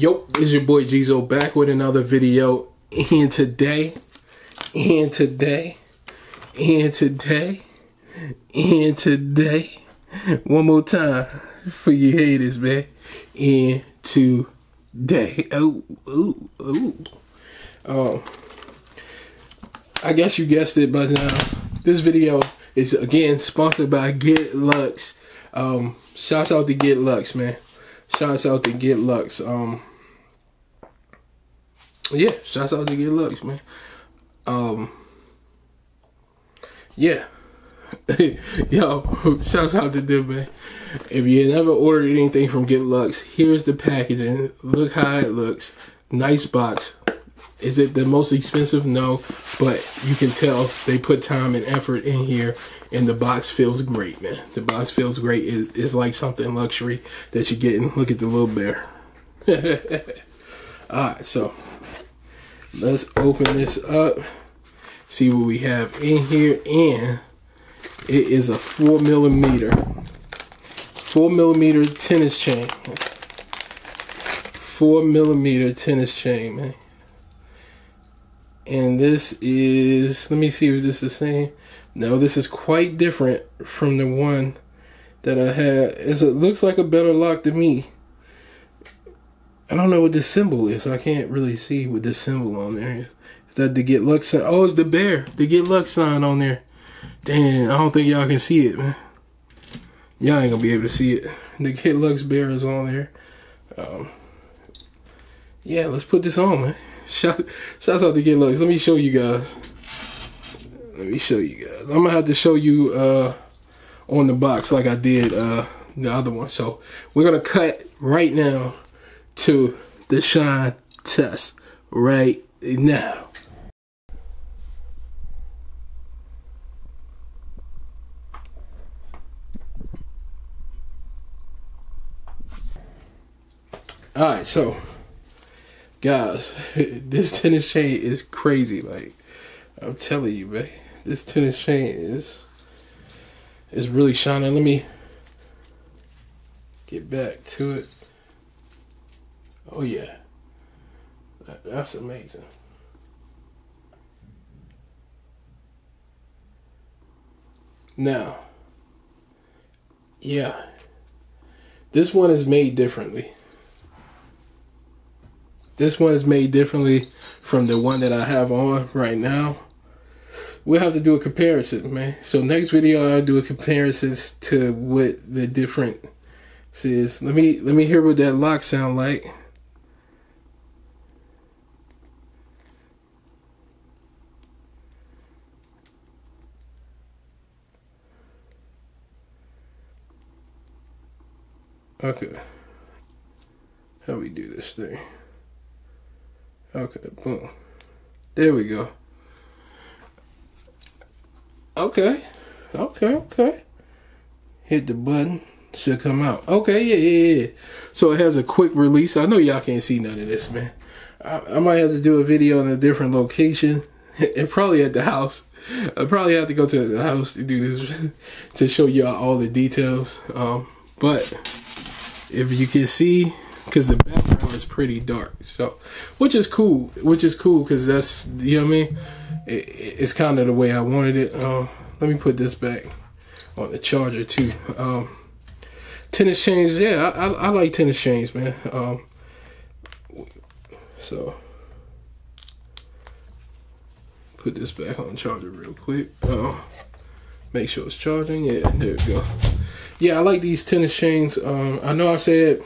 Yo, it's your boy Geezo back with another video. And today, and today, and today, and today, one more time for you haters, man. And today, oh, oh, oh. Um, I guess you guessed it, but now this video is again sponsored by Ghetluxe. Um, shouts out to Ghetluxe, man. Shouts out to Ghetluxe. Um, yeah, shouts out to Ghetluxe, man. Um, yeah. Yo, shouts out to them, man. If you never ordered anything from Ghetluxe, here's the packaging. Look how it looks. Nice box. Is it the most expensive? No, but you can tell they put time and effort in here, and the box feels great, man. The box feels great. It, it's like something luxury that you're getting. Look at the little bear. All right, so let's open this up, see what we have in here, and it is a four millimeter, four millimeter tennis chain. Four millimeter tennis chain, man. And this is let me see if this is the same. No this is quite different from the one that I had. It looks like a better lock to me I don't know what this symbol is I can't really see what this symbol on there is. Is that the get luck sign? Oh it's the bear. The get luck sign on there. Damn, I don't think y'all can see it man. Y'all ain't gonna be able to see it. The get luck bear is on there. Um, yeah let's put this on man. Shout, shouts out to Ghetluxe. Let me show you guys. Let me show you guys. I'm gonna have to show you uh, on the box like I did uh, the other one. So we're gonna cut right now to the shine test right now. All right, so guys, this tennis chain is crazy. Like, I'm telling you, man, this tennis chain is is really shining. Let me get back to it. Oh yeah, that, that's amazing. Now, yeah, this one is made differently. This one is made differently from the one that I have on right now. We'll have to do a comparison, man. So next video I'll do a comparison to what the different is. Let me let me hear what that lock sound like. Okay. How we do this thing? Okay, boom. There we go. Okay. Okay, okay. Hit the button. Should come out. Okay, yeah, yeah, yeah. So it has a quick release. I know y'all can't see none of this, man. I, I might have to do a video in a different location. and probably at the house. I probably have to go to the house to do this to show y'all all the details. Um, but if you can see, because the background is pretty dark. So, which is cool, which is cool because that's you know what I mean. It, it's kind of the way I wanted it. Um, let me put this back on the charger too. Um, tennis chains, yeah, I, I, I, like tennis chains, man. Um, so put this back on charger real quick. Uh, make sure it's charging. Yeah, there we go. Yeah, I like these tennis chains. Um, I know I said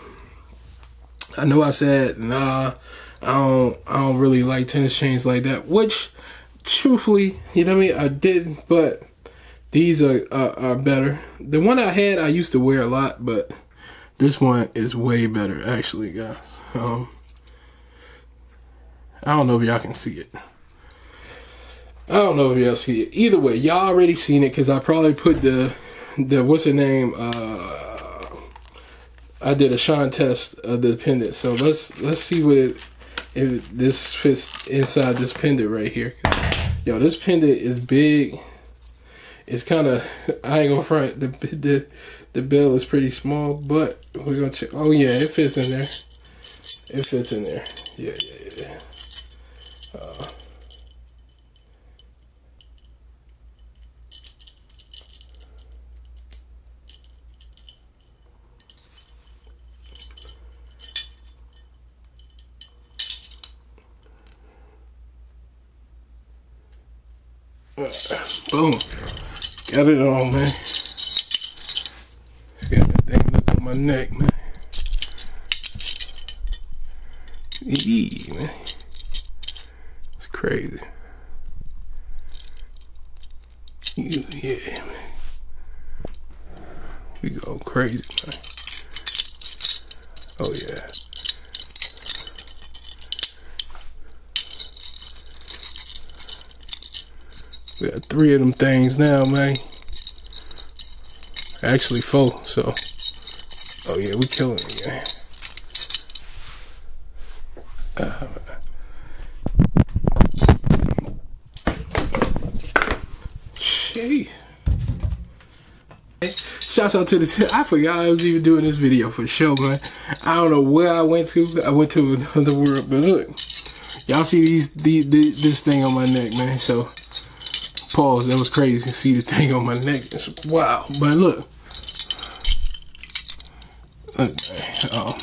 I know I said nah, I don't I don't really like tennis chains like that. Which, truthfully, you know what I mean. I did, but these are, are are better. The one I had I used to wear a lot, but this one is way better actually, guys. Um, I don't know if y'all can see it. I don't know if y'all see it. Either way, y'all already seen it because I probably put the the what's the name uh I did a shine test of the pendant. So let's let's see what it, if this fits inside this pendant right here. Yo, this pendant is big. It's kind of I ain't gonna front the the the bell is pretty small, but we're gonna check. Oh yeah, it fits in there. it fits in there. Yeah, yeah, yeah. Boom. Got it on, man. Got that thing look on my neck, man. Eee, man. It's crazy. Yeah, man. We go crazy, man. Oh, yeah. Got three of them things now, man. Actually, four. So, oh yeah, we killing it. Uh, Shouts out to the. I forgot I was even doing this video for sure, man. I don't know where I went to. I went to another world, but look, y'all see these, these this thing on my neck, man. So Pause. That was crazy. to see the thing on my neck. It's, wow. But look. Uh, look, oh.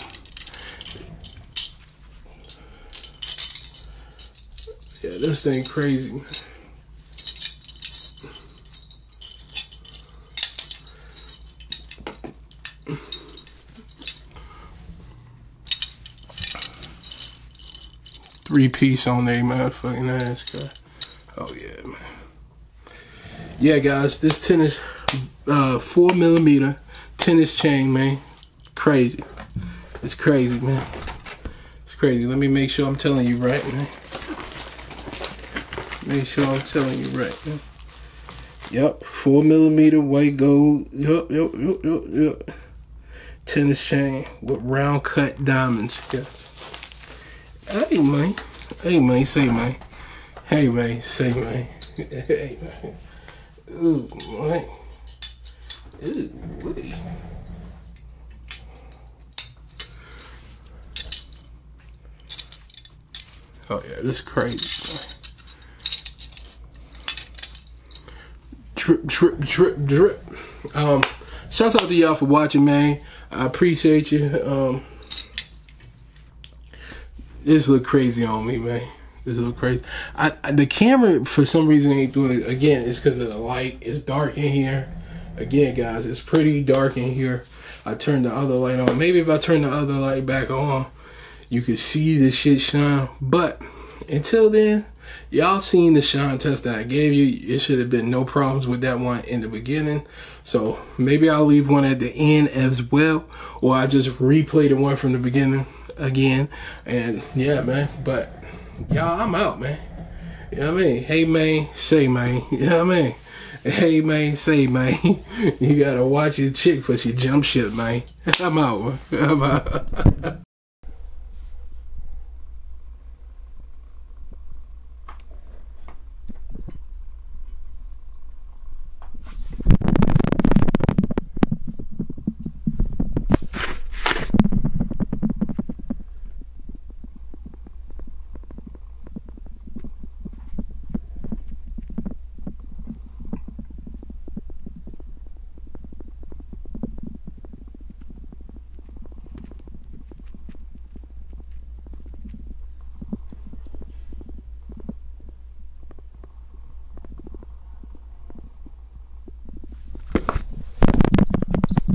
Yeah, this thing crazy. Three piece on there, motherfucking ass guy. Oh yeah, man yeah, guys, this tennis uh, four millimeter tennis chain, man, crazy. It's crazy, man. It's crazy. Let me make sure I'm telling you right, man. Make sure I'm telling you right, man. Yep, four millimeter white gold. Yep, yep, yep, yep, yep. Tennis chain with round cut diamonds. Hey, man. Hey, man. Say, man. Hey, man. Say, man. hey, man. Ooh, what? Ooh, wait. Oh yeah, this crazy. Drip, drip, drip, drip. Um, shouts out to y'all for watching, man. I appreciate you. Um, this look crazy on me, man. It's a little crazy. I, I, the camera for some reason ain't doing it again. It's because of the light. It's dark in here. Again, guys, it's pretty dark in here. I turned the other light on. Maybe if I turn the other light back on, you could see the shit shine. But until then, y'all seen the shine test that I gave you. It should have been no problems with that one in the beginning. So maybe I'll leave one at the end as well, or I just replay the one from the beginning again. And yeah, man. But y'all, I'm out, man. You know what I mean? Hey, man, say, man. You know what I mean? Hey, man, say, man. you gotta watch your chick for she jump shit, man. I'm out. I'm out.